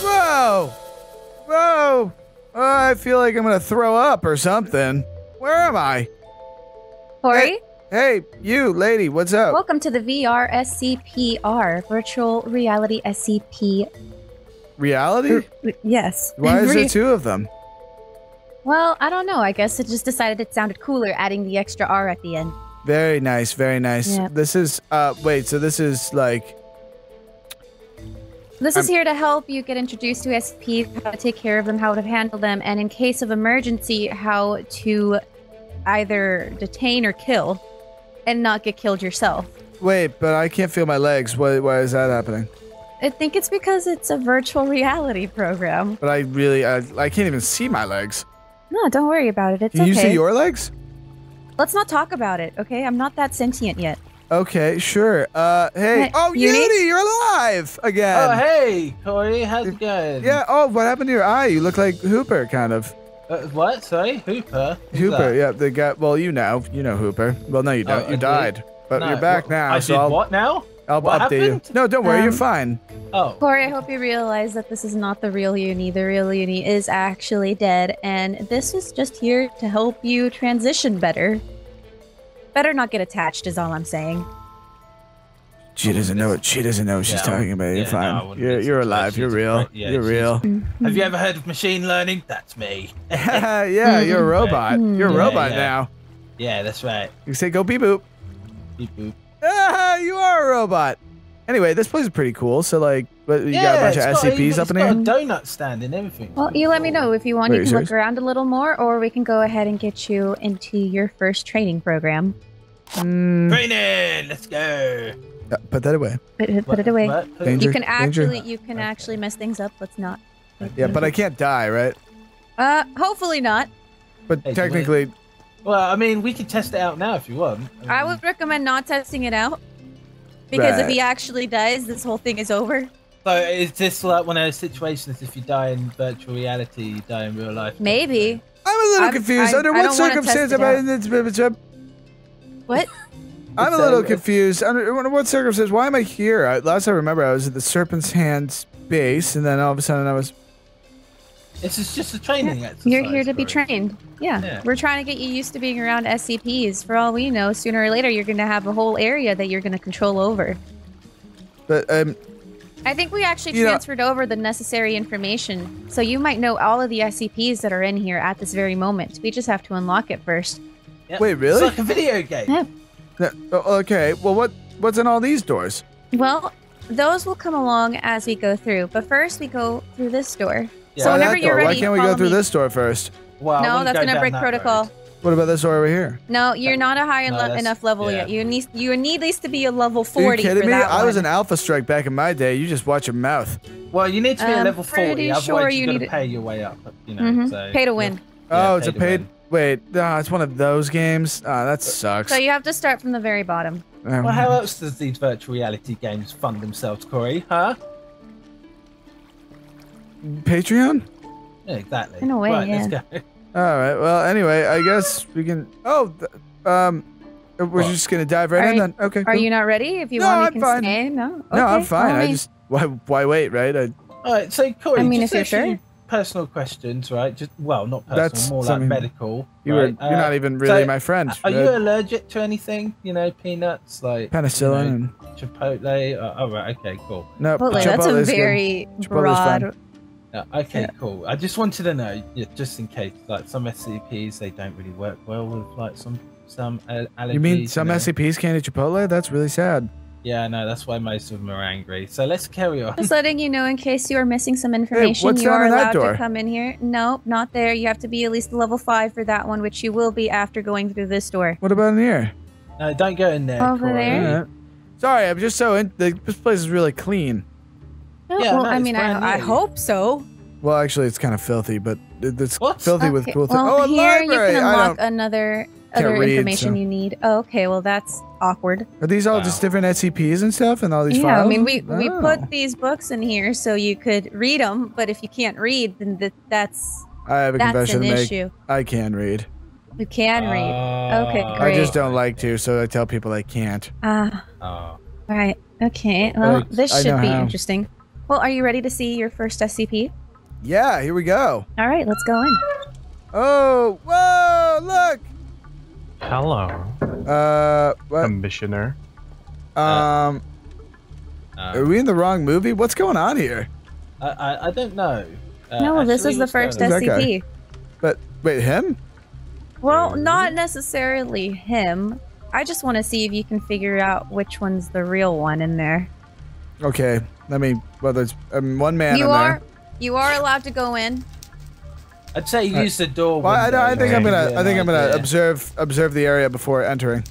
Whoa! Whoa! Uh, I feel like I'm gonna throw up or something. Where am I? Cory, Hey, you lady, what's up? welcome to the VR SCPR, Virtual Reality SCP. Reality? Yes. Why is there two of them? Well, I don't know. I guess it just decided it sounded cooler adding the extra R at the end. Very nice, very nice. Yeah. This is uh wait, so this is like This is um, here to help you get introduced to SCPs, how to take care of them, how to handle them, and in case of emergency, how to either detain or kill and not get killed yourself. wait, but I can't feel my legs. Why why is that happening? I think it's because it's a virtual reality program. But I really I, I can't even see my legs. No, don't worry about it. It's Can okay. you see your legs? Let's not talk about it, okay? I'm not that sentient yet. Okay, sure. Uh hey. Hey, oh, Uni? Uni, you're alive again. Oh, hey, Cory, how's it going? Yeah, oh, what happened to your eye? You look like Hooper kind of. Uh, what? Sorry, Hooper. Who's Hooper, that? yeah, the guy. Well, you know, you know Hooper. Well, no, you don't. Oh, you I died, but No, you're back what- now. I so did I'll, what now? I'll What update happened? you. No, don't worry, you're Um, fine. Oh, Cory, I hope you realize that this is not the real uni. The real uni is actually dead, and this is just here to help you transition better. Better not get attached, is all I'm saying. She doesn't know what she doesn't know what she's Yeah, talking about. You're yeah, fine. wouldn't you're you're alive. You're real. great. Yeah, you're real. Mm, have you mm-hmm. ever heard of machine learning? That's me. yeah, mm-hmm. you're a robot. Mm-hmm. You're a Yeah, robot yeah. now. yeah, that's right. You say go beep boop. Beep boop. Ah, you are a robot. Anyway, this place is pretty cool. So like, what, you yeah, got a bunch it's of got a- SCPs up it's in got here. a donut stand and everything. Well, you let me know if you want. Wait, you can serious? look around a little more, or we can go ahead and get you into your first training program. Mm, Training. Let's go. yeah, put that away. Put, put What- it away. what? Danger. You can danger. actually, you can Okay. actually mess things up. Let's not. Yeah, but I can't die, right? Uh, hopefully not. But Hey, do technically, Well, I mean, we could test it out now if you want. I mean, would recommend not testing it out because if he actually dies, this whole thing is over. So is this like one of those situations? If you die in virtual reality, you die in real life. Maybe. I'm a little I'm- confused. I- Under I what don't wanna test circumstance am I? What? I'm a little confused. Under under what circumstance? Why am I here? I, last I remember, I was at the Serpent's Hands base, and then all of a sudden I was. This is just a training exercise. You're here to be trained. Yeah. Yeah. We're trying to get you used to being around SCPs. For all we know, sooner or later, you're going to have a whole area that you're going to control over. But um, I think we actually You know- transferred over the necessary information. So you might know all of the SCPs that are in here at this very moment. We just have to unlock it first. Yep. Wait, really? It's like a video game. Yeah. no- okay. Well, what what's in all these doors? Well, those will come along as we go through. But first, we go through this door. Yeah. So Why whenever you're ready, Why can't we go through me. this door first? Well, no, that's go going to break that protocol. road. What about this door over here? No, you're not a high No, le- enough level yeah. yet. You need you need at least to be a level Are 40 you kidding for me? that I was an Alpha Strike back in my day. You just watch your mouth. Well, you need to be at I'm level pretty forty. Otherwise, sure you you need to pay your way up. You know, Mhm. so Pay to win. Yeah, oh, it's a paid. Wait, it's one of those games. Ah, that sucks. So you have to start from the very bottom. Um, Well, how else does these virtual reality games fund themselves, Cory? Huh? Patreon? Yeah, exactly. In a way, right, let's go. All right. Well, anyway, I guess we can. Oh, th- um, we're What? just gonna dive right Are in you- then. Okay. Are cool. you not ready? If you No, want, we I'm can fine. stay. No, No, I'm fine. follow I me. just why why wait, right? I, All right, so Cory, I mean, just if you're sure. personal questions, right? Just well, not personal, That's more like medical. you right? were you're Uh, not even really so, my friend. Are you allergic to anything? You know, peanuts like penicillin? you know, Chipotle. Oh, all right, okay, cool. no, Chipotle, that's a Chipotle's good. very broad. Fine. Okay, Yeah. cool. I just wanted to know, just in case, like some SCPs, they don't really work well with like some some allergies. You mean some know? SCPs can't eat Chipotle? That's really sad. Yeah, no, that's why most of them are angry. So let's carry on. Just letting you know in case you are missing some information, what's you are that allowed door? to come in here. No, not there. You have to be at least level five for that one, which you will be after going through this door. What about in here? No, don't go in there. Over Cory. there? Alright. Sorry, I'm just so in. This place is really clean. No, Yeah, well, no, I mean, I, I hope so. Well, actually, it's kind of filthy, but it's What? filthy with Okay, cool things. well, Oh, a here library! you can unlock another Can't other read, information so- you need. Oh, okay, well that's awkward. Are these all Wow. just different SCPs and stuff, and all these yeah, files? I mean, we we Oh. put these books in here so you could read them, but if you can't read, then that, that's I have a that's confession an to make. issue. I can read. You can read. Okay, Ah. I just don't like to, so I tell people I can't. Ah, Ah. right. Okay. Well, Like, this should be how. interesting. Well, are you ready to see your first SCP? Yeah, here we go. All right, let's go in. Oh, whoa, look. Hello, Uh, what? Commissioner. Um, are Um, we in the wrong movie? What's going on here? I, I I don't know. Uh, no, this is the what's going first on? Who's? SCP. But wait, him? Well, not necessarily him. I just want to see if you can figure out which one's the real one in there. Okay, let me. Well, there's um, one man you in are there. you are allowed to go in. I'd say Uh, use the door. Well, I, window, I think I'm gonna. give I think I'm gonna idea. observe observe the area before entering.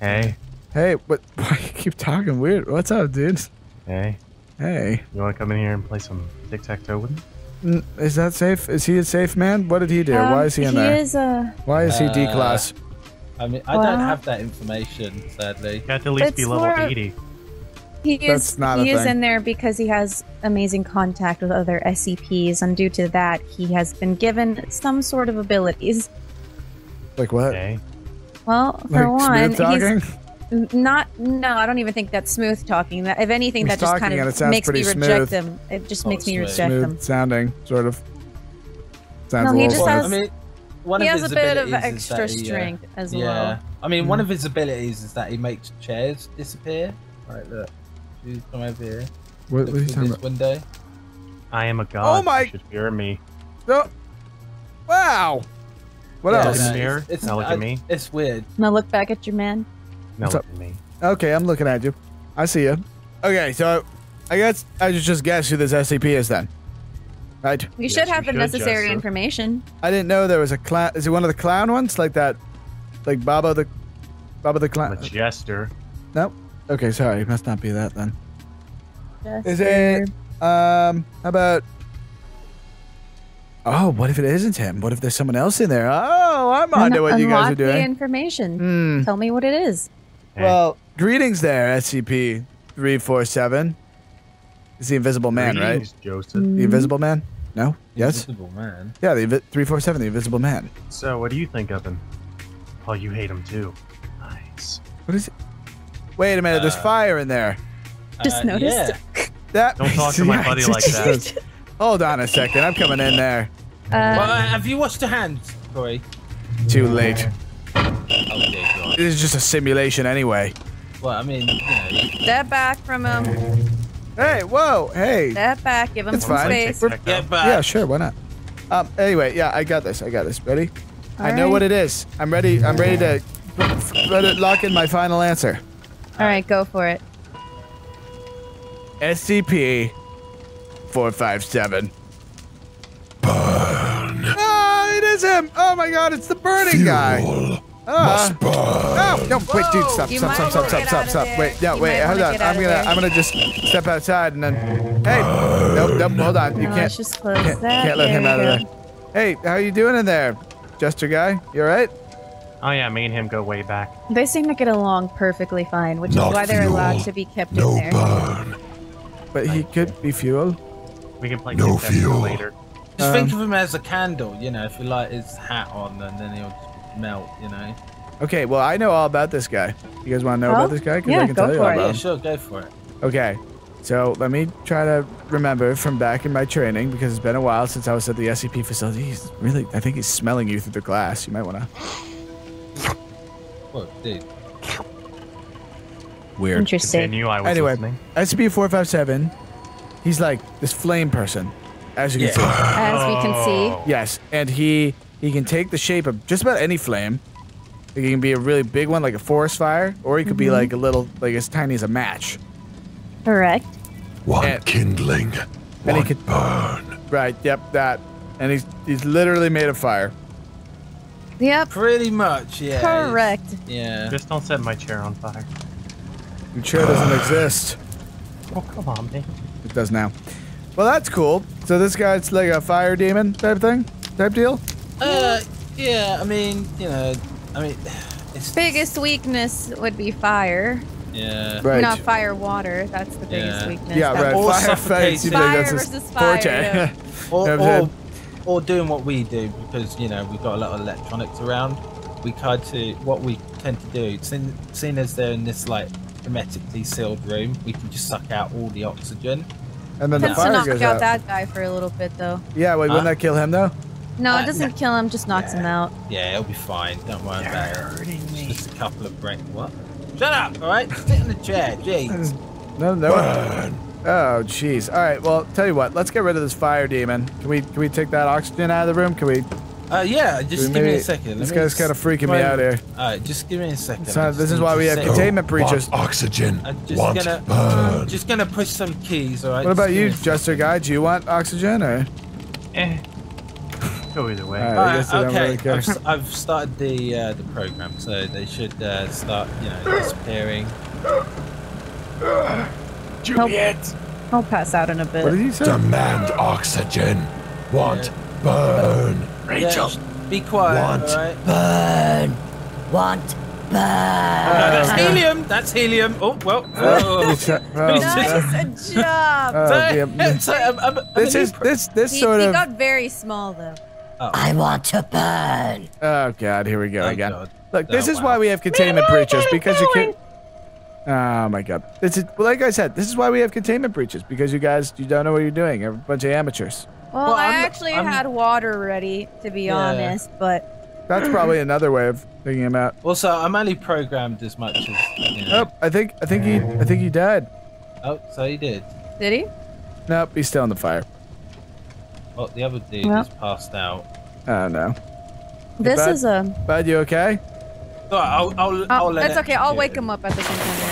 Hey, Hey, what? Why you keep talking weird? What's up, dude? hey, Hey, you want to come in here and play some tic tac toe with me? Is that safe? Is he a safe man? What did he do? Um, Why is he in he there? is uh Why is he D Uh, class? I mean, I Well- don't have that information, sadly. You have to at least be level more- 80. He That's is not a he is thing. in there because he has amazing contact with other SCPs, and due to that, he has been given some sort of abilities. Like what? Okay. Well, Like for one, he's not. No, I don't even think that's smooth talking. That if anything, He's that just kind of makes me pretty reject smooth. them. It just Oh, makes me smooth. reject them. Sounding, sort of. Sounds No, a he little just Well, has- I mean, one he of has his a bit of abilities is extra that he, uh, strength as yeah. well. I mean, Mm. one of his abilities is that he makes chairs disappear. Right, look. You come over here. What, Look what are you talking this about? window. I am a god. Oh my- You should fear me. No. Wow. What Yeah, Look else? in the mirror. it's- it's- now look I- at me. It's weird. Now look back at your man. Now What's look at me. Okay, I'm looking at you. I see you. Okay, so I guess I should just guess who this SCP is then. Right? You Yes, should you have the should, necessary Jester. information. I didn't know there was a clown. Is it one of the clown ones? Like that? Like Baba the. Baba the I'm a jester. Nope. Okay, sorry. It must not be that then. Is it. Um, how about. Oh, what if it isn't him? What if there's someone else in there? Oh, I'm on to what you guys unlock are the doing. information. Hmm. Tell me what it is. Hey, Well, greetings there, SCP 347. Is the invisible man, right? greetings, Joseph. The invisible man? No? Yes? Invisible man. Yeah, the 347, the invisible man. So, what do you think of him? Oh, you hate him too. Nice. What is it? Wait a minute, there's Uh, fire in there. Just Uh, noticed. Yeah. That Don't talk to my buddy like that. Hold on a second, I'm coming in there. Well, Uh, uh, have you washed your hands, Cory? Too late. Oh. This is just a simulation anyway. Well, I mean, you know, step back from him. Hey, whoa, hey. Step back. Give him It's some fine. space. Tic-tac-toe. get back. Yeah, sure, why not? Um, anyway, yeah, I got this, I got this. Ready? I know Alright. what it is. I'm ready, I'm ready to let it lock in my final answer. All right, go for it. SCP 457. Burn. Ah, it is him. Oh my god, it's the burning guy. Ah. No, no, wait, dude, stop, You stop, stop, stop, stop, stop, stop. Wait, no, You wait, might hold on. I'm gonna, there. I'm gonna just step outside and then. Hey, nope, nope, hold on. You No, can't, let's just close can't, that. can't let There him we out of there. Hey, how you doing in there, Jester guy? You alright? Oh yeah, me and him go way back. They seem to get along perfectly fine, which Not is why they're fuel. allowed to be kept No in there. burn. But he could be fuel. We can play No tic-tac-toe fuel. later. Just think Um, of him as a candle, you know, if you light his hat on and then he'll melt, you know. Okay, well, I know all about this guy. You guys want to know Oh, about this guy? 'Cause yeah, I can go tell you for all it. about Yeah, him. sure, go for it. Okay, so let me try to remember from back in my training because it's been a while since I was at the SCP facility. He's really, I think he's smelling you through the glass. You might want to. Well, dude. Weird. Interesting. Continue. I was Anyway, listening. SCP 457, he's like this flame person, as you can see. As we can see. Oh. Yes, and he he can take the shape of just about any flame. He can be a really big one, like a forest fire, or he could be mm-hmm. like a little, like as tiny as a match. Correct. One And- kindling. and he could- burn. Right. Yep. That. And he's he's literally made of fire. Yep. Pretty much, yeah. Correct. Yeah. Just don't set my chair on fire. Your chair doesn't exist. Oh come on, man. It does now. Well, that's cool. So this guy's like a fire demon type thing, type deal. Uh, yeah, I mean, you know, I mean, it's. Biggest weakness would be fire. Yeah. Right. Not fire water. That's the biggest Yeah. weakness. Yeah, That- right. Or Fire fights. You suffocating. think that's Fire versus fire, forte. yeah. Or, You know what I'm or, or doing what we do because, you know, we've got a lot of electronics around. We try to, what we tend to do, seeing, seeing as they're in this, like, hermetically sealed room, we can just suck out all the oxygen. And then the Tends to fire knock goes out, out. that guy for a little bit, though. Yeah, wait, wouldn't that kill him though? No, Uh, it doesn't kill him, just knocks him out. Yeah, it'll be fine. Don't worry about it. It's just a couple of break. What? Shut up! All right, sit in the chair. Jeez. No, no. Oh, jeez. All right. Well, tell you what. Let's get rid of this fire demon. Can we? Can we take that oxygen out of the room? Can we? Uh, yeah, just we give me a second. This Let me guy's kind of freaking me out here. All right, just give me a second. Not- this is why we have set- containment breaches. Want oxygen. I'm just Want gonna, burn. just gonna push some keys. All right. What about you, me Jester Guy? Do you want oxygen or? Eh. Go either way. All right. I Alright, guess I don't okay, really. I've, s- I've started the uh, the program, so they should uh, start, you know, disappearing. Juliet. I'll pass out in a bit. What did he say? Demand oxygen. Want burn. Yeah, be quiet, Want all right? burn. Want No, burn. that's helium. That's helium. Oh well. Oh. Oh, oh, Nice job. oh, yeah. sorry, I'm- I'm- I'm This a new is pro- this this he, sort he of. got very small, though. Oh. I want to burn. Oh god, here we go Oh, again. God. Look, this Oh, is wow. why we have containment breaches because you can't. Oh my god, this is well, like I said, this is why we have containment breaches because you guys you don't know what you're doing. You're a bunch of amateurs. Well, Well, I I'm- actually I'm- had water ready, to be Yeah. honest, but That's probably another way of thinking about. Also, I'm only programmed as much as. You know. Oh, I think I think he I think he died. Oh, so he did. did he? Nope, he's still in the fire. Well, the other dude Well. just passed out. Oh no. This bad? is a. Bud, you okay? So I'll, I'll, Oh, I'll let it's it- okay. I'll yeah. wake him up at the same time.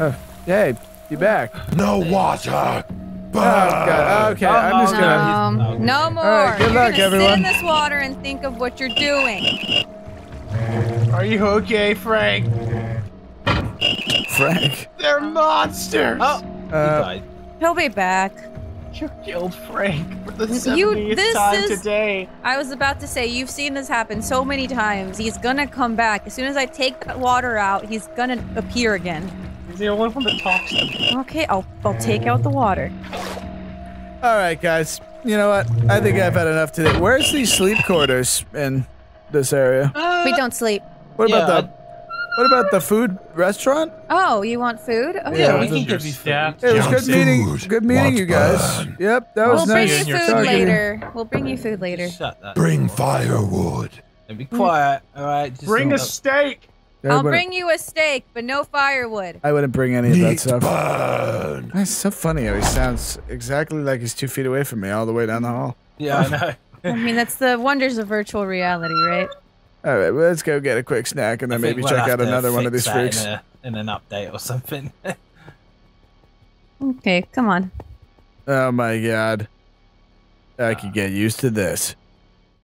Oh, yay, you back? No water. Oh god. Okay, Oh, I'm just oh, gonna. no. Um, no more. right, good luck, everyone. sit in this water and think of what you're doing. Are you okay, Frank? Frank. They're monsters. Oh, he Uh, died. He'll be back. You killed Frank for the You- 70th this time is- today. I was about to say, you've seen this happen so many times. He's gonna come back. As soon as I take that water out, he's gonna appear again. He's the only one that talks to me. Okay, I'll, I'll take out the water. all right, guys. You know what? I think I've had enough today. Where's these sleep quarters in this area? We don't sleep. What Yeah, about the What about the food restaurant? Oh, you want food? Okay. Yeah, Yeah, we can was give you staff. food. It was good meeting. Good meeting you guys. burn. Yep, that was We'll nice. bring you food talking. later. We'll bring you food later. Shut that. Bring firewood. And be quiet, all right? Just Bring a don't- steak. I I'll bring you a steak, but no firewood. I wouldn't bring any of that Need stuff. burn. It's so funny how he sounds exactly like he's two feet away from me all the way down the hall. Yeah, I know. I mean, that's the wonders of virtual reality, right? All right, well, let's go get a quick snack and then maybe we'll check out another one of these freaks. In, a, in an update or something. Okay, come on. Oh my god. I could uh, get used to this.